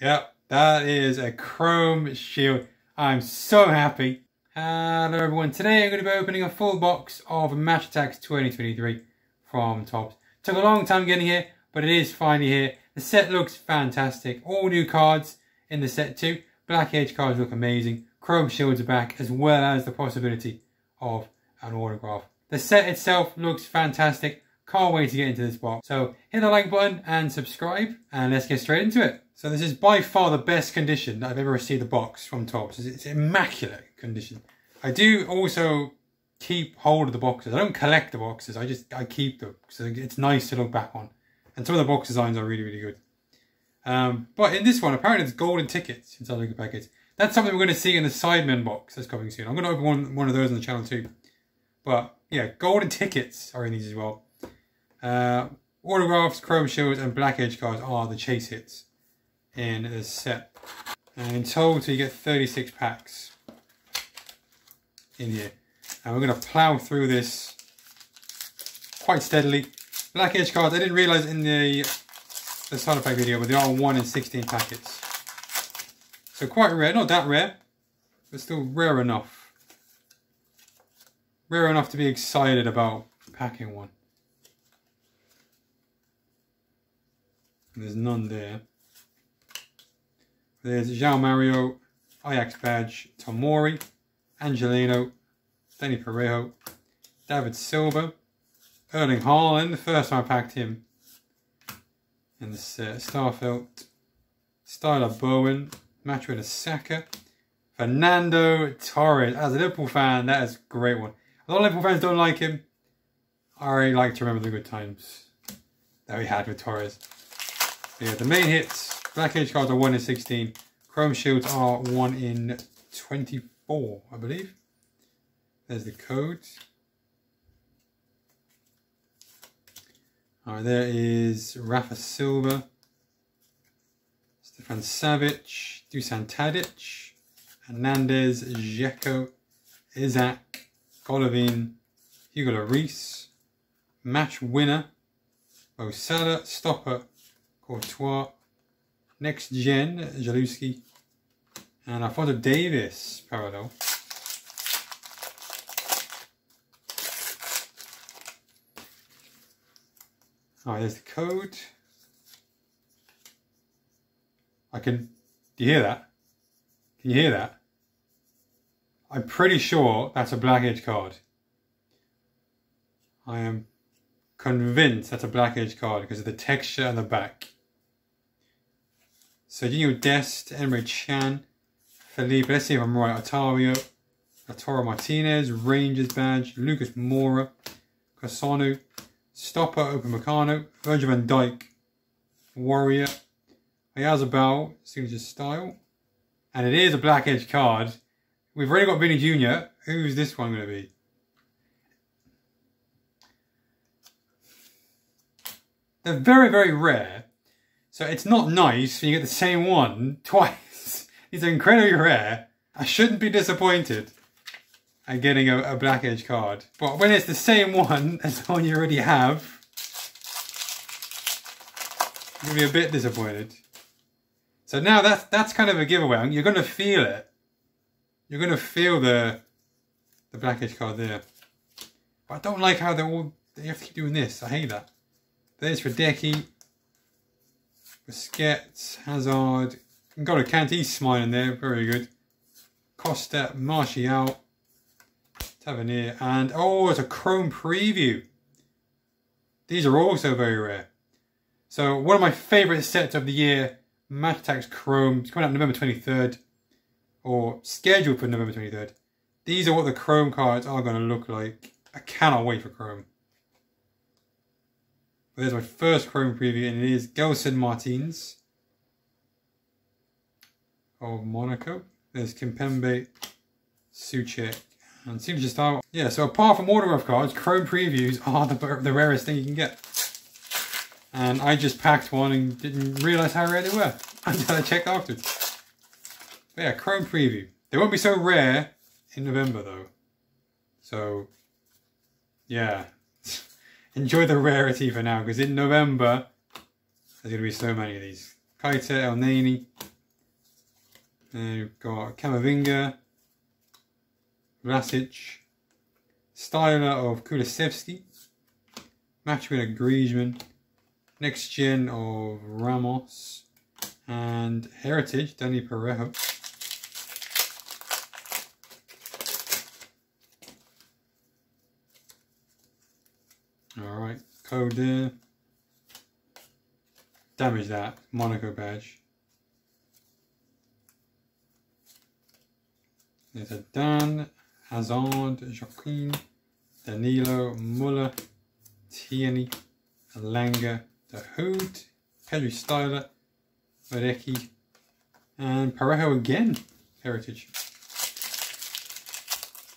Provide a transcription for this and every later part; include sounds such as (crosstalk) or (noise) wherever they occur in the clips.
Yep, that is a chrome shield. I'm so happy. Hello everyone, today I'm going to be opening a full box of Match Attax 2023 from Topps. Took a long time getting here, but it is finally here. The set looks fantastic. All new cards in the set too. Black Edge cards look amazing. Chrome shields are back, as well as the possibility of an autograph. The set itself looks fantastic. Can't wait to get into this box. So hit the like button and subscribe and let's get straight into it. So this is by far the best condition that I've ever received a box from Topps. It's immaculate condition. I do also keep hold of the boxes. I don't collect the boxes. I just I keep them so it's nice to look back on. And some of the box designs are really really good. Um, but in this one, apparently it's golden tickets inside the packets. That's something we're going to see in the Sidemen box that's coming soon. I'm going to open one, one of those on the channel too. But yeah, golden tickets are in these as well. Uh, autographs, chrome shields, and black edge cards are the chase hits in this set. And in total, you get 36 packs in here. And we're going to plow through this quite steadily. Black edge cards, I didn't realize in the, the starter pack video, but they are 1 in 16 packets. So quite rare, not that rare, but still rare enough. Rare enough to be excited about packing one. There's none there. There's João Mario, Ajax badge, Tomori, Angelino, Dani Parejo, David Silva, Erling Haaland, the first time I packed him in the set, Starfelt, Styler Bowen, Matchwinner Saka, Fernando Torres. As a Liverpool fan, that is a great one. A lot of Liverpool fans don't like him. I really like to remember the good times that we had with Torres. Yeah, the main hits, Black Edge cards are 1 in 16. Chrome Shields are 1 in 24, I believe. There's the code. Alright, there is Rafa Silva, Stefan Savic, Dusan Tadic, Hernandez, Dzeko, Isaac, Golovin, Hugo Lloris, Match Winner, Mo Stopper, Courtois, Next Gen, Jaluski, and Alphonso Davies, parallel. Oh, Alright, there's the code. I can, do you hear that? Can you hear that? I'm pretty sure that's a black edge card. I am convinced that's a black edge card because of the texture on the back. Serginho Dest, Emre Can, Felipe, let's see if I'm right, Otario, Arturo Martinez, Rangers badge, Lucas Mora, Cassano, Stopper, Upamecano, Virgil van Dijk, Warrior, Oyarzabal, signature style, and it is a black edge card. We've already got Vini Jr. Who's this one going to be? They're very, very rare. So it's not nice when you get the same one (laughs) twice. These are incredibly rare. I shouldn't be disappointed at getting a, a black edge card. But when it's the same one (laughs) as the one you already have, you'll be a bit disappointed. So now that's that's kind of a giveaway. You're going to feel it. You're going to feel the the black edge card there. But I don't like how they're all. You have to keep doing this. I hate that. There's for Decky. Busquets, Hazard, got a Kante smiling there, very good. Costa, Martial, Tavernier, and oh, it's a Chrome preview. These are also very rare. So one of my favourite sets of the year, Match Attax Chrome. It's coming out November 23rd, or scheduled for November 23rd. These are what the Chrome cards are going to look like. I cannot wait for Chrome. There's my first Chrome preview, and it is Gelson Martins of Monaco. There's Kimpembe, Soucek, and signature style. Yeah, so apart from autograph cards, Chrome previews are the, the rarest thing you can get. And I just packed one and didn't realise how rare they were (laughs) until I checked afterwards. But yeah, Chrome preview. They won't be so rare in November though. So, yeah, enjoy the rarity for now because in November there's going to be so many of these. Keita, Elneny, And we've got Camavinga, Vlasic, Styler of Kulusevski, match winner Griezmann, next gen of Ramos, and Heritage, Dani Parejo. Alright, code there. Damage that, Monaco badge. There's a Dan, Hazard, Joaquin, Danilo, Muller, Tierney, Langa, the Hood, Pedri Styler, Vereki, and Parejo again, Heritage.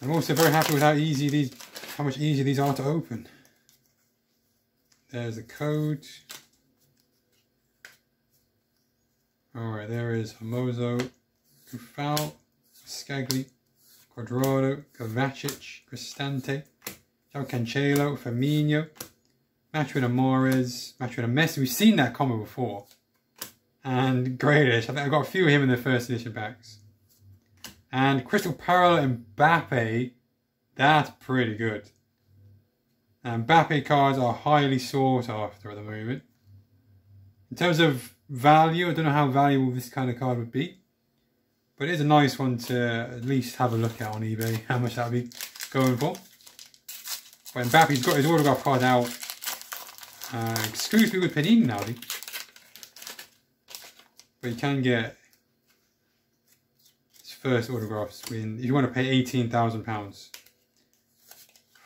I'm also very happy with how easy these, how much easier these are to open. There's a code. Alright, there is Hermoso, Kufal, Scagli, Cuadrado, Kovacic, Cristante, João Cancelo, Firmino, with Amores, a Messi. We've seen that combo before. And Grealish. I think I've got a few of him in the first edition packs. And Crystal Parallel and Mbappe. That's pretty good. And Mbappe cards are highly sought after at the moment. In terms of value, I don't know how valuable this kind of card would be. But it is a nice one to at least have a look at on eBay, how much that would be going for. But Mbappe's got his autograph card out uh, exclusively with Panini now, but you can get his first autographs when if you want to pay eighteen thousand pounds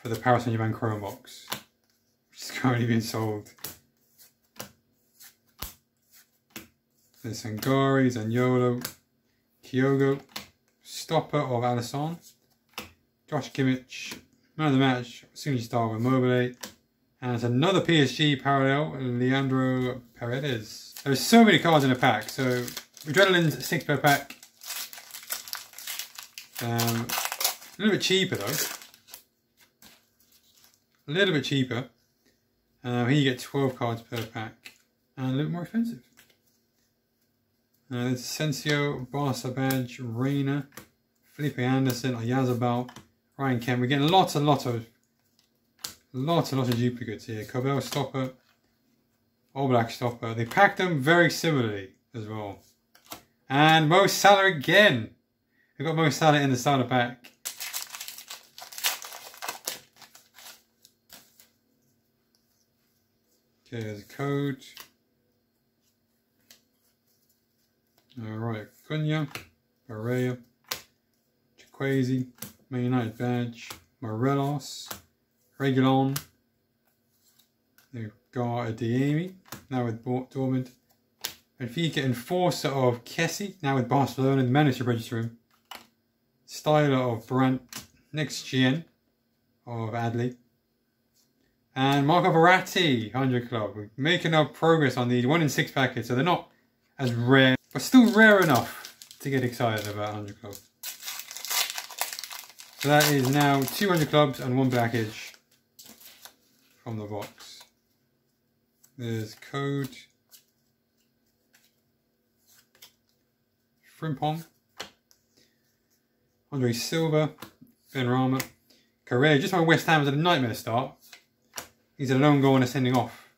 for the Paris Saint Germain Chrome box, which is currently being sold. There's Sangari, Zaniolo, Kyogo, Stopper of Alisson, Josh Kimmich, Man of the Match, Single Star with Mobile, and it's another PSG parallel, Leandro Paredes. There's so many cards in a pack. So Adrenaline's six per pack. Um, a little bit cheaper though. A little bit cheaper. Uh, here you get 12 cards per pack. And a little more expensive. Uh, there's Sensio, Barca Badge, Reina, Felipe Anderson, Oyarzabal, Ryan Kent. We're getting lots and lots of lots and lots of duplicates here. Kobel Stopper, All Black Stopper. They packed them very similarly as well. And Mo Salah again. We've got Mo Salah in the starter pack. There's code. Alright, Cunha, Barea, Chiquazi, Man United badge, Morelos, Regulon. They've got a Diemi, now with Dortmund. Benfica Enforcer of Kessie, now with Barcelona, the manager register him. Styler of Brandt, next Gen of Adley. And Marco Verratti, 100 Club. We're making our progress on these 1 in 6 packets, so they're not as rare, but still rare enough to get excited about 100 Club. So that is now 200 clubs and one package from the box. There's code Frimpong, Andre Silva, Benrahma, Correa. Just when West Ham was a nightmare start. He's a lone goal and a sending off.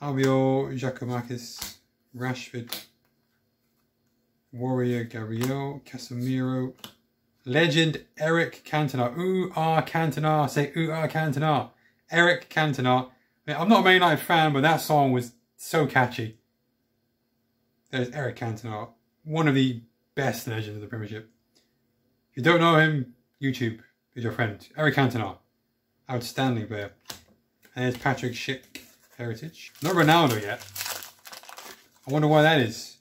Albiol, Giakoumakis, Rashford, Warrior, Gabriel, Casemiro, Legend Eric Cantona. Ooh, ah, Cantona. Say ooh, ah, Cantona. Eric Cantona. I'm not a Man United fan, but that song was so catchy. There's Eric Cantona, one of the best legends of the Premiership. If you don't know him, YouTube is your friend. Eric Cantona, outstanding player. There's Patrick Schick, Heritage. Not Ronaldo yet. I wonder why that is.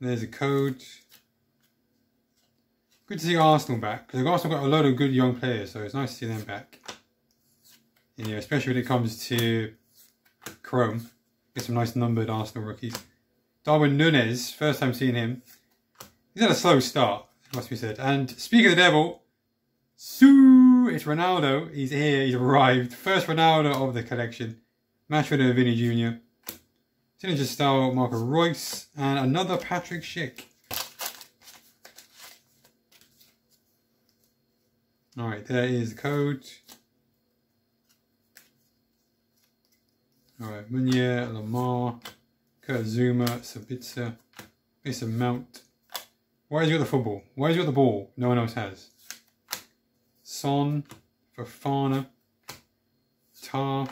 There's a code. Good to see Arsenal back because Arsenal got a lot of good young players, so it's nice to see them back. You know, especially when it comes to Chrome. Get some nice numbered Arsenal rookies. Darwin Nunez, first time seeing him. He's had a slow start, must be said. And speaking of the devil, Sue, it's Ronaldo. He's here, he's arrived. First Ronaldo of the collection. Match winner Vini Jr. Signature style Marco Reus. and another Patrick Schick. Alright, there is the code. Alright, Meunier, Lamar, Kurt Zouma, Sabitzer, Mason Mount. Why has he got the football? Why has he got the ball? No one else has. Son, Fofana, Tar,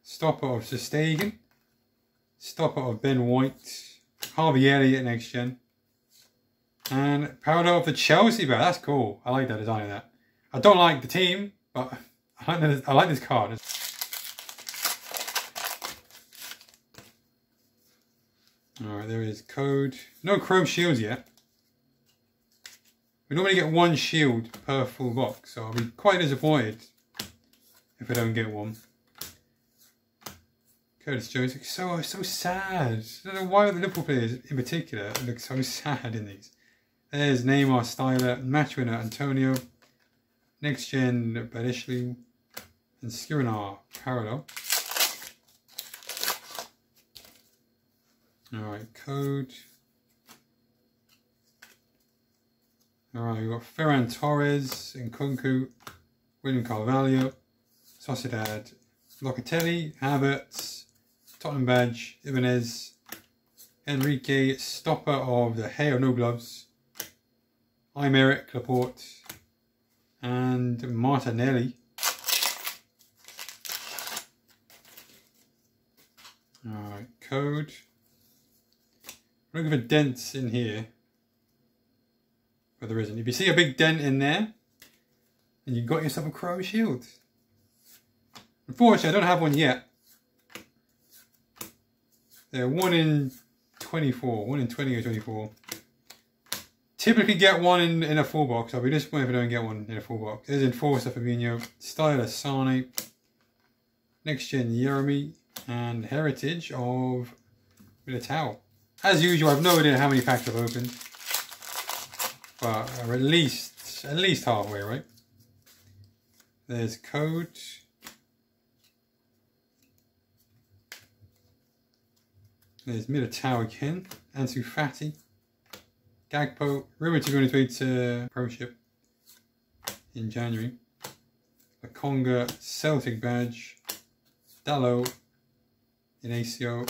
stopper of Sestegen, stopper of Ben White, Harvey Elliott next gen, and powder of the Chelsea bat. That's cool. I like that design of that. I don't like the team, but (laughs) I like this, I like this card. Alright, there is code. No chrome shields yet. We normally get one shield per full box, so I'll be quite disappointed if I don't get one. Curtis Jones looks so so sad. I don't know why the Liverpool players in particular look so sad in these. There's Neymar, Styler, match winner Antonio, next gen Badishli, and Skriniar parallel. Alright, code. Alright, we've got Ferran Torres, Nkunku, William Carvalho, Sociedad, Locatelli, Havertz, Tottenham Badge, Ibanez, Enrique, stopper of the Hay No Gloves, Aymeric Laporte, and Martinelli. Alright, code. Looking for dents in here. But there isn't. If you see a big dent in there, and you got yourself a Chrome Shield. Unfortunately, I don't have one yet. They're 1 in 24, 1 in 20 or 24. Typically get one in, in a full box. I'll be disappointed if I don't get one in a full box. There's Enforcer Fabinho, Styler Sane, Next Gen Jeremy, and Heritage of Militao. As usual, I've no idea how many packs I've opened. But at least, at least halfway, right? There's code. There's Militao again. Ansu Fati. Gakpo. Rumored to go into to Premiership in January. The Conga Celtic badge. Dalot. Inacio.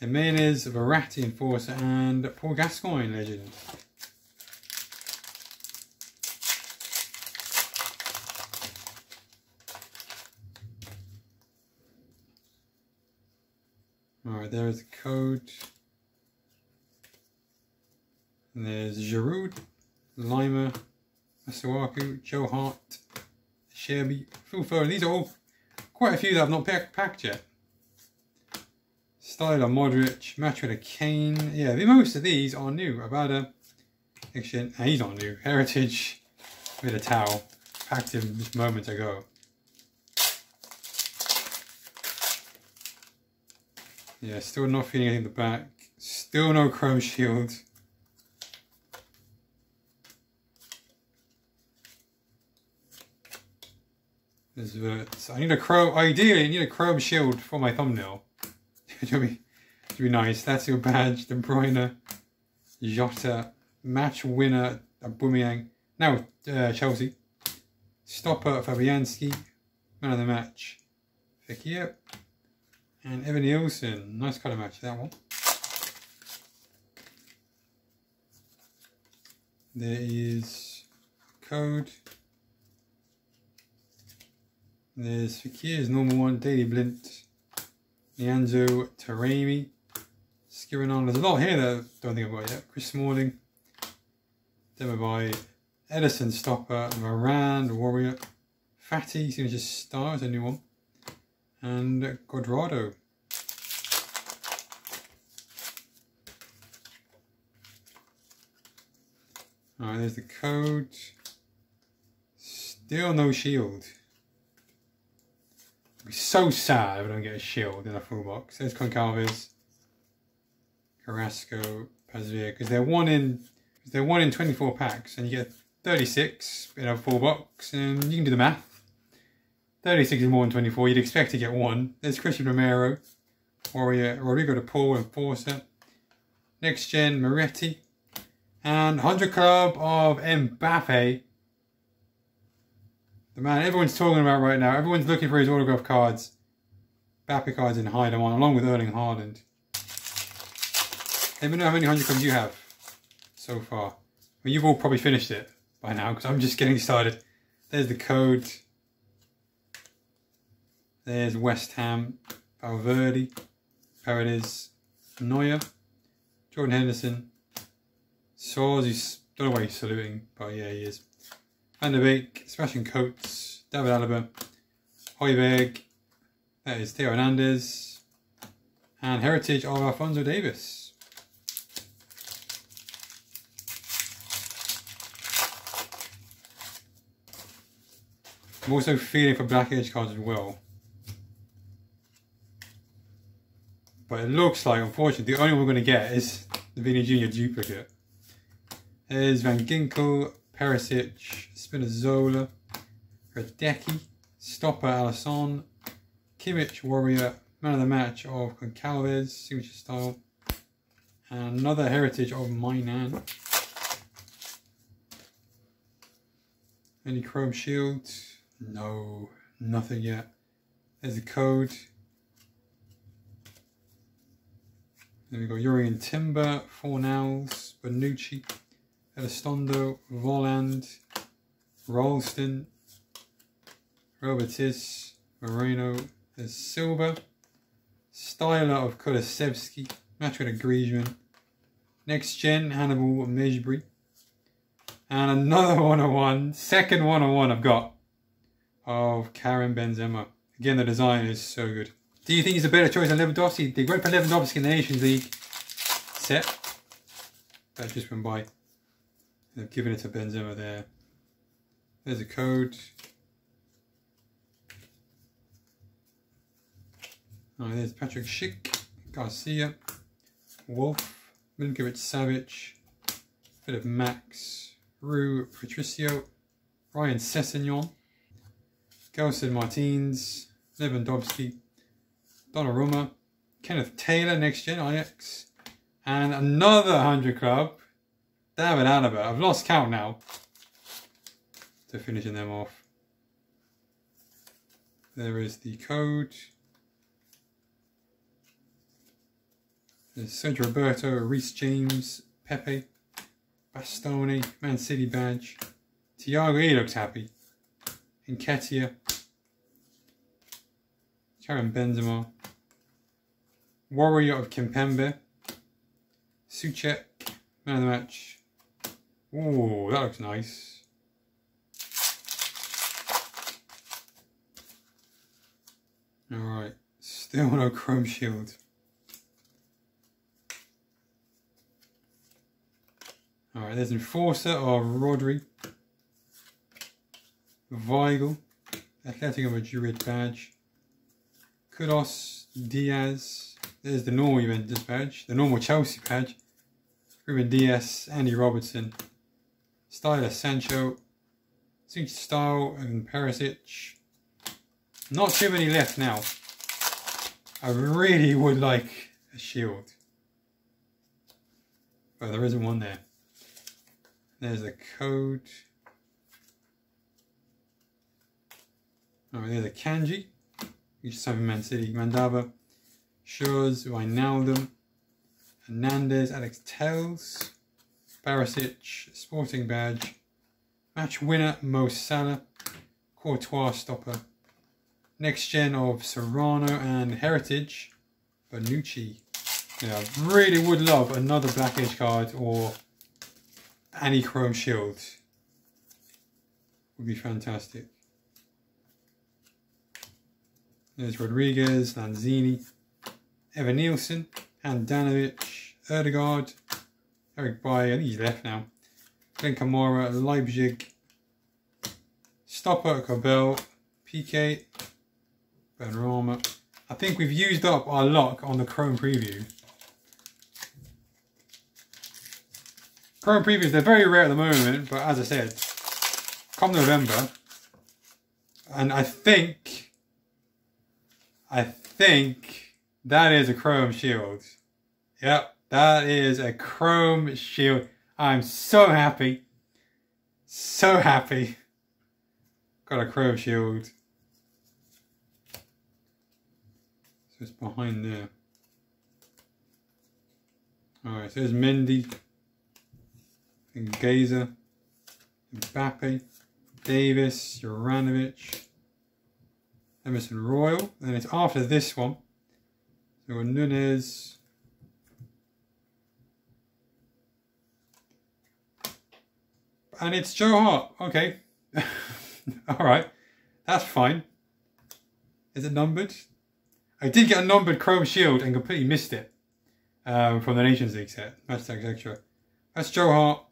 Jimenez, Verratti Enforcer, and Paul Gascoigne Legend. Alright, there's the code. And there's Giroud, Lima, Masuaku, Joe Hart, Shelby, Phil Foden. These are all quite a few that I've not packed yet. Styler Modric, match with a Kane. Yeah, most of these are new. About a action, and he's not new. Heritage with a towel. Packed him just moments ago. Yeah, still not feeling in the back. Still no chrome shield. There's I need a chrome. Ideally, I need a chrome shield for my thumbnail. It'll be, it'll be nice. That's your badge. De Bruyne, Jota, match winner, Aubameyang. Now, uh, Chelsea. Stopper, Fabianski. Man of the match, Fekir. And Evan Nielsen. Nice colour match, that one. There is code. There's Fekir's normal one, Daley Blind, Nianzo Taremi, Skriniar. There's a lot here that I don't think I've got yet. Chris Smalling, Demo by Edison Stopper, Moran, Warrior, Fatty, Signature Star is a new one, and Guardado. Alright, there's the code. Still no shield be so sad if I don't get a shield in a full box. There's Goncalves, Carrasco, Pazvia, because they're one in they're one in 24 packs, and you get 36 in a full box, and you can do the math. 36 is more than 24. You'd expect to get one. There's Christian Romero, Warrior, Rodrigo de Paul, Enforcer. Next Gen, Moretti. And 100 Club of Mbappe. The man everyone's talking about right now. Everyone's looking for his autograph cards. Mbappe cards in high demand, along with Erling Haaland. Let me know how many 100 Clubs you have so far. Well, you've all probably finished it by now, because I'm just getting started. There's the code. There's West Ham, Valverde, Paredes, Neuer, Jordan Henderson, Soares, he's, don't know why he's saluting, but yeah, he is. Van der Beek, Sebastian Coates, David Alaba, Højbjerg, that is Theo Hernandez, and Heritage of Alphonso Davies. I'm also feeling for black edge cards as well. But it looks like, unfortunately, the only one we're going to get is the Vini Jr. duplicate. There's Van Ginkel, Perisic, Spinazzola, Radecki, Stopper Alisson, Kimmich Warrior, Man of the Match of Goncalves, signature style, and another heritage of Mainan. Any Chrome Shield? No, nothing yet. There's a code. There we go, Jurrien Timber, Fornals, Bonucci, Elizondo, Voland, Ralston, Robertis, Moreno, there's Silva, Styler of Kulusevski, match with a Griezmann, Next Gen, Hannibal Mejbri, and another (laughs) 101, second 101 I've got of Karim Benzema. Again, the design is so good. Do you think he's a better choice than Lewandowski? They went for Lewandowski in the Nations League set. That just went by. They've given it to Benzema there. There's a code. Oh, there's Patrick Schick, Garcia, Wolf, Milinkovic Savic, bit of Max, Rui Patricio, Ryan Sessegnon, Gelson Martins, Lewandowski, Donnarumma, Kenneth Taylor, Next Gen Ajax, and another 100 club, David Alaba. I've lost count now to finishing them off. There is the code. There's Sergio Roberto, Reece James, Pepe, Bastoni, Man City badge. Thiago, he looks happy. Nketiah, Karim Benzema, Warrior of Kimpembe, Suchet, man of the match. Ooh, that looks nice. Alright, still no chrome shield. Alright, there's Enforcer of Rodri. Weigl, Atletico Madrid badge. Kudos, Diaz. There's the normal Juventus badge, the normal Chelsea badge. Ruben Dias, Andy Robertson. Styler Sancho. Signature Style and Perisic. Not too many left now. I really would like a shield. But there isn't one there. There's a code. Oh, there's a kanji. You just have Man City. Mandava. Shores, Wijnaldum. Hernandez, Alex Telles. Barisic, Sporting Badge. Match winner, Mo Salah. Courtois stopper. Next gen of Serrano and Heritage. Bonucci. Yeah, I really would love another Black Edge card or any Chrome Shield. Would be fantastic. There's Rodriguez, Lanzini, Evanilson, Handanovic, Erdegaard, Eric think he's left now. Glenn Kamara, Leipzig, Stopper, Kobel, PK, Benrahma. I think we've used up our luck on the Chrome preview. Chrome previews, they're very rare at the moment, but as I said, come November, and I think I think That is a chrome shield. Yep, that is a chrome shield. I'm so happy. So happy. Got a chrome shield. So it's behind there. Alright, so there's Mendy. And Gazer. Mbappe. Davis. Juranovic. Emerson Royal. And it's after this one. So Nunez. And it's Joe Hart. Okay. (laughs) Alright. That's fine. Is it numbered? I did get a numbered Chrome Shield and completely missed it. Um, from the Nations League set. Attax Extra. That's Joe Hart.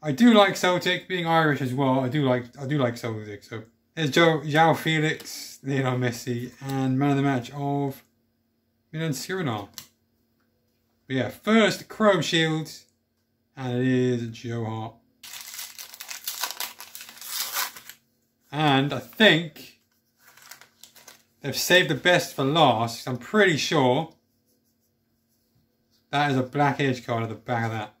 I do like Celtic, being Irish as well. I do like I do like Celtic. So there's Joe João Felix, Lionel Messi, and man of the match of Milan Skriniar. But yeah, first Chrome Shield, and it is Joe Hart. And I think they've saved the best for last. I'm pretty sure that is a black edge card at the back of that.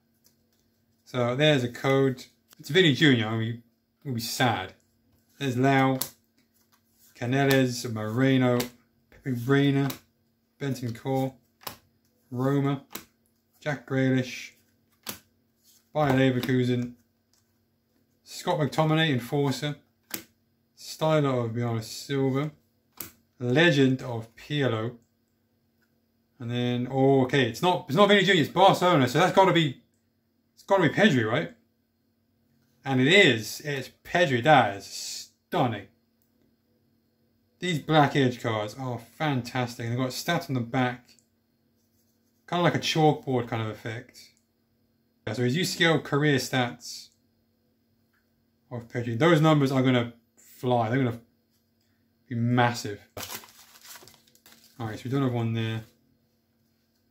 So there's a code. It's Vini Jr. I mean, will be sad. There's Lau, Canelles, Moreno, Pepe Reina, Benton Core, Roma, Jack Grealish, Bayer Leverkusen, Scott McTominay, Enforcer, Styler of Beyond Silver, Legend of Pirlo, and then oh, okay, it's not it's not Vini Jr. It's Barcelona, so that's got to be it's got to be Pedri, right? And it is. It's Pedri. That is stunning. These black edge cards are fantastic. They've got stats on the back. Kind of like a chalkboard kind of effect. So his UCL career stats of Pedri. Those numbers are going to fly. They're going to be massive. Alright, so we don't have one there.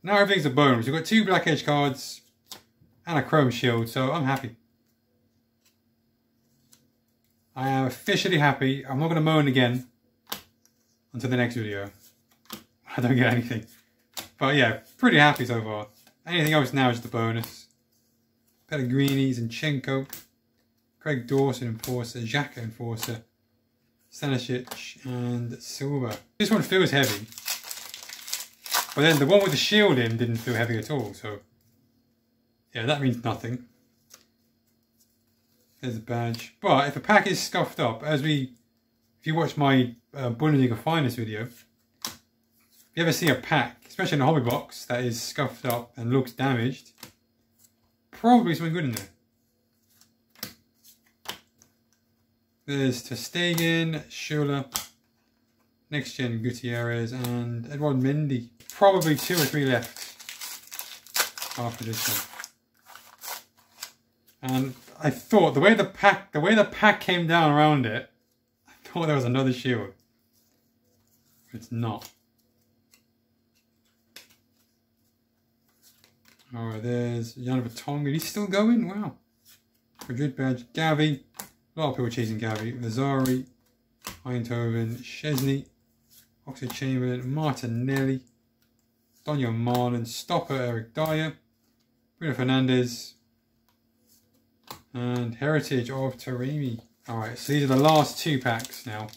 Now everything's a bonus. We've got two black edge cards and a chrome shield, so I'm happy. I am officially happy. I'm not going to moan again until the next video. (laughs) I don't get anything. But yeah, pretty happy so far. Anything else now is a bonus. Pellegrini, Zinchenko, Craig Dawson Enforcer, Xhaka Enforcer, Stanisic and Silva. This one feels heavy. But then the one with the shield in didn't feel heavy at all, so yeah, that means nothing. There's a badge. But if a pack is scuffed up, as we, if you watch my uh, Bundesliga Finest video, if you ever see a pack, especially in a hobby box, that is scuffed up and looks damaged, probably something good in there. There's ter Stegen, Schuler, Next Gen Gutierrez, and Edouard Mendy. Probably two or three left after this one. And I thought the way the pack the way the pack came down around it, thought there was another shield. It's not. Alright, there's Jan Vertonghen. He's still going? Wow. Madrid badge. Gavi. A lot of people chasing Gavi. Lazari. Eindhoven. Chesney. Oxlade-Chamberlain. Martinelli. Daniel Marlin. Stopper Eric Dier. Bruno Fernandes. And Heritage of Taremi. Alright, so these are the last two packs now.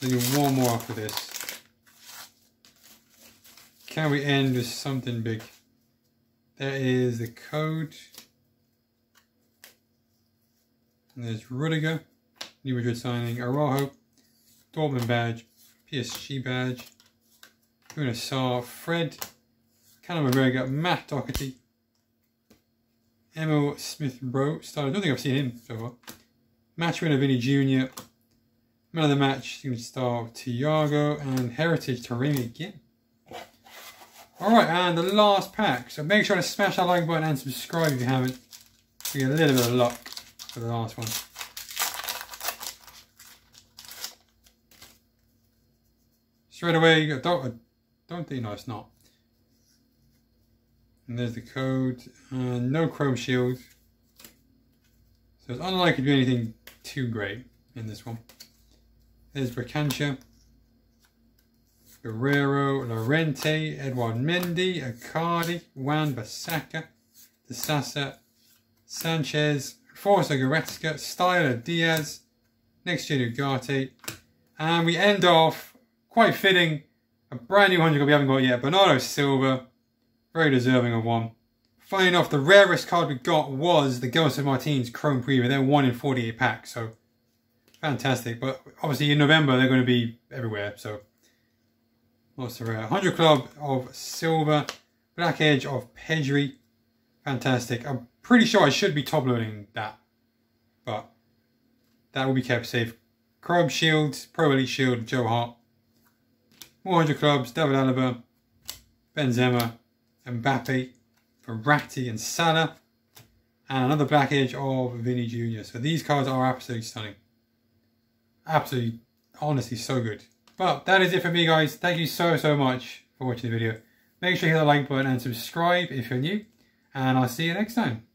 Then one more after this. Can we end with something big? There is the code. And there's Rudiger, New Madrid signing, Araujo, Dortmund badge, PSG badge, Bruno Sarr, Fred, Callum McGregor, Matt Doherty, Emil Smith Rowe started. I don't think I've seen him so far. Match winner Vini Jr. Man of the match, going to star Thiago and Heritage Taremi again. Alright, and the last pack. So make sure to smash that like button and subscribe if you haven't. We get a little bit of luck for the last one. Straight away, you got, don't, don't think, no it's not. And there's the code. Uh, no chrome shield. So it's unlikely to be anything too great in this one. There's Bracantia. Guerrero, Llorente, Edouard Mendy, juan Wan De Disasi, Sanchez, Forza Goretzka, Styler Diaz, next gen Ugarte, and we end off, quite fitting, a brand new 100 we haven't got yet, Bernardo Silva, very deserving of one. Funny enough, the rarest card we got was the Gelson Martins Chrome Preview. They're 1 in 48 packs, so fantastic. But obviously in November, they're going to be everywhere, so lots of rare. 100 Club of Silver, Black Edge of Pedri, fantastic. I'm pretty sure I should be top loading that, but that will be kept safe. Chrome Shield, Pro Elite Shield, Joe Hart. 100 clubs, David Alaba, Benzema, Mbappe, Verratti and Salah. And another black edge of Vini Jr. So these cards are absolutely stunning. Absolutely, honestly, so good. But that is it for me, guys. Thank you so, so much for watching the video. Make sure you hit the like button and subscribe if you're new. And I'll see you next time.